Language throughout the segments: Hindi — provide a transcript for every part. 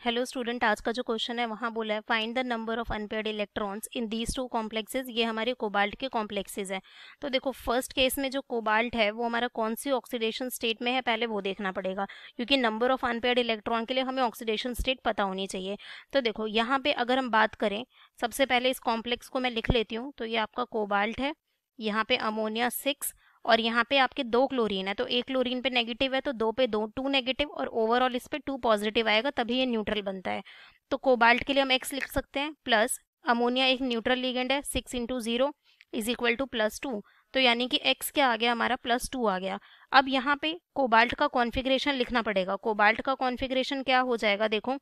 हेलो स्टूडेंट आज का जो क्वेश्चन है, वहाँ बोला है find the number of unpaired electrons in these two complexes ये हमारे कोबाल्ट के कॉम्प्लेक्सेस हैं। तो देखो फ़र्स्ट केस में जो कोबाल्ट है, वो हमारा कौन सी ऑक्सीडेशन स्टेट में है, पहले वो देखना पड़ेगा। क्योंकि नंबर ऑफ़ अनपेयर्ड इलेक्ट्रॉन के लिए हमें ऑक्सीडेशन स्टेट पता होनी चाहिए। तो देखो, यहाँ पे अगर हम बात करें, सबसे पहले इस कॉम्प्लेक्स को मैं लिख लेती हूँ। तो ये आपका कोबाल्ट है। यहाँ पे अमोनिया सिक्स और यहाँ पे आपके दो क्लोरीन है तो एक क्लोरीन पे नेगेटिव है तो दो पे दो टू नेगेटिव और ओवरऑल इस पे टू पॉजिटिव आएगा, तभी ये न्यूट्रल बनता है। तो कोबाल्ट के लिए हम एक्स लिख सकते हैं प्लस अमोनिया एक न्यूट्रल लिगेंड है six into zero is equal to plus two तो यानी कि एक्स क्या आ गया, हमारा प्लस टू आ गया। अब यहाँ पे कोबाल्ट का कॉन्फ़िगरेशन लिखना पड़ेगा। कोबाल्ट का कॉन्फ़िगरेशन क्या हो जाएगा, देखो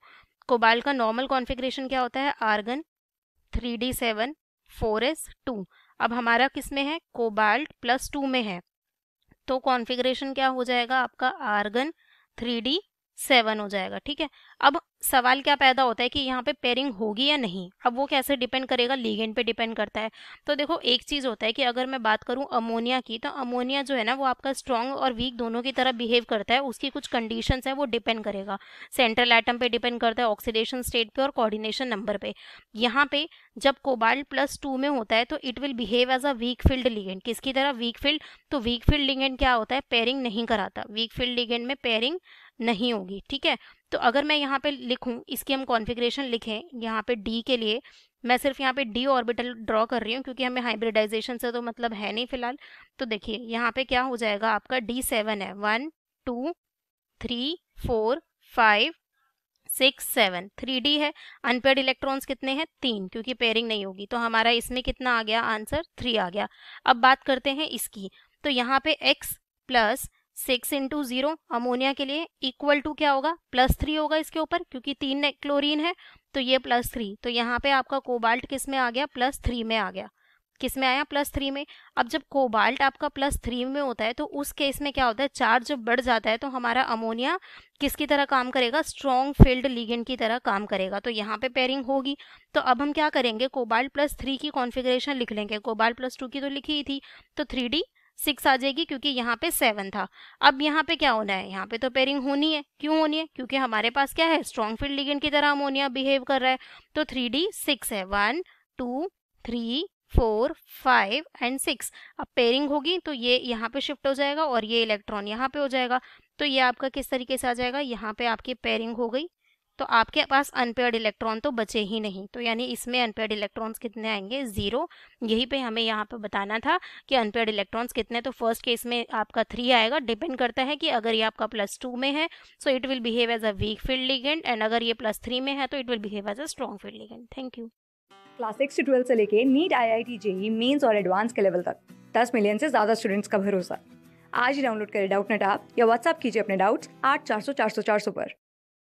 कोबाल्ट का नॉर्मल कॉन्फ़िगरेशन क्या होता है argon three d seven four s two अब हमारा किसमें है? कोबाल्ट प्लस टू में है। तो कॉन्फ़िगरेशन क्या हो जाएगा? आपका आर्गन थ्री डी सेवन हो जाएगा, ठीक है? अब सवाल क्या पैदा होता है कि यहाँ पे पेयरिंग होगी या नहीं? अब वो कैसे डिपेंड करेगा? लीगेंड पे डिपेंड करता है। तो देखो, एक चीज़ होता है कि अगर मैं बात करूँ अमोनिया की तो अमोनिया जो है ना, वो आपका स्ट्रॉन्ग और वीक दोनों की तरह बिहेव करता है। उसकी कुछ कंडीशंस है, वो डिपेंड करेगा। सेंट्रल आइटम पे डिपेंड करता है ऑक्सीडेशन स्टेट पे और कॉर्डिनेशन नंबर पे। यहाँ पे जब कोबाल्ट प्लस टू में होता है तो it will behave as a weak field ligand किसकी तरह? वीक फ़ील्ड तो वीक फ़ील्ड लिगेंड क्या होता है? पेयरिंग नहीं कराता। वीक फ़ील्ड लिगेंड में पेयरिंग नहीं होगी। ठीक है? तो अगर मैं यहाँ पे लिखूँ, इसकी हम कॉन्फ़िगरेशन लिखें, यहाँ पे डी के लिए, मैं सिर्फ़ यहाँ पे डी ऑर्बिटल ड्रॉ कर रही हूँ क्योंकि हमें हाइब्रिडाइजेशन से तो मतलब है नहीं फ़िलहाल। तो देखिए, यहाँ पे क्या हो जाएगा, आपका डी सेवन है। One two three four five six seven three d है। अनपेड इलेक्ट्रॉन्स कितने हैं? तीन, क्योंकि पेयरिंग नहीं होगी। तो हमारा इसमें कितना आ गया? आंसर थ्री आ गया। अब बात करते हैं इसकी। तो यहाँ पे x plus six into zero ammonia के लिए इक्वल टू क्या होगा? प्लस थ्री होगा इसके ऊपर, क्योंकि तीन क्लोरीन है तो ये प्लस थ्री तो यहाँ पे आपका कोबाल्ट किसमें आ गया? प्लस थ्री में आ गया। किसमें आया? प्लस थ्री में। अब जब कोबाल्ट आपका प्लस थ्री में होता है तो उस केस में क्या होता है? चार्ज जब बढ़ जाता है तो हमारा अमोनिया किसकी तरह काम करेगा? स्ट्रॉन्ग फ़ील्ड लीगेंड की तरह काम करेगा। तो यहाँ पे पेयरिंग होगी। तो अब हम क्या करेंगे? कोबाल्ट प्लस थ्री की कॉन्फ़िगरेशन लिख लेंगे। कोबाल्ट प्लस टू की तो लिखी ही थी। तो थ्री डी सिक्स आ जाएगी क्योंकि यहाँ पे सेवन था। अब यहाँ पे क्या होना है? यहाँ पे तो पेयरिंग होनी है। क्यों होनी है? क्योंकि हमारे पास क्या है? स्ट्रॉन्ग फ़ील्ड लिगेंड की तरह अमोनिया बिहेव कर रहा है। तो थ्री डी सिक्स है। One two three four five and six अब पेयरिंग होगी तो ये यहाँ पे शिफ्ट हो जाएगा और ये इलेक्ट्रॉन यहाँ पे हो जाएगा। तो ये आपका किस तरीके से आ जाएगा? यहाँ पे आपकी पेयरिंग हो गई। तो आपके पास अनपेयर्ड इलेक्ट्रॉन तो बचे ही नहीं। तो यानी इसमें अनपेयर्ड इलेक्ट्रॉन्स कितने आएँगे? ज़ीरो यही पे हमें यहाँ पे बताना था कि अनपेयर्ड इलेक्ट्रॉन्स कितने तो फ़र्स्ट केस में आपका थ्री आएगा। डिपेंड करता है कि अगर ये आपका प्लस टू में है so it will behave as a weak field ligand and अगर ये प्लस थ्री में है तो it will behave as a strong field ligand thank you class six से ट्वेल्थ से लेके NEET I I T JEE mains और एडवांस के लेवल तक। दस मिलियन से ज़्यादा स्टूडेंट्स का भरोसा। आज ही डाउनलोड करें डाउट नेट आप या व्हाट्सअप कीजिए अपने डाउट्स आठ चार सौ चार सौ चार सौ पर।